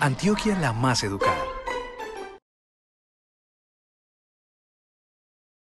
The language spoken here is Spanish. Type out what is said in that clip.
Antioquia la más educada.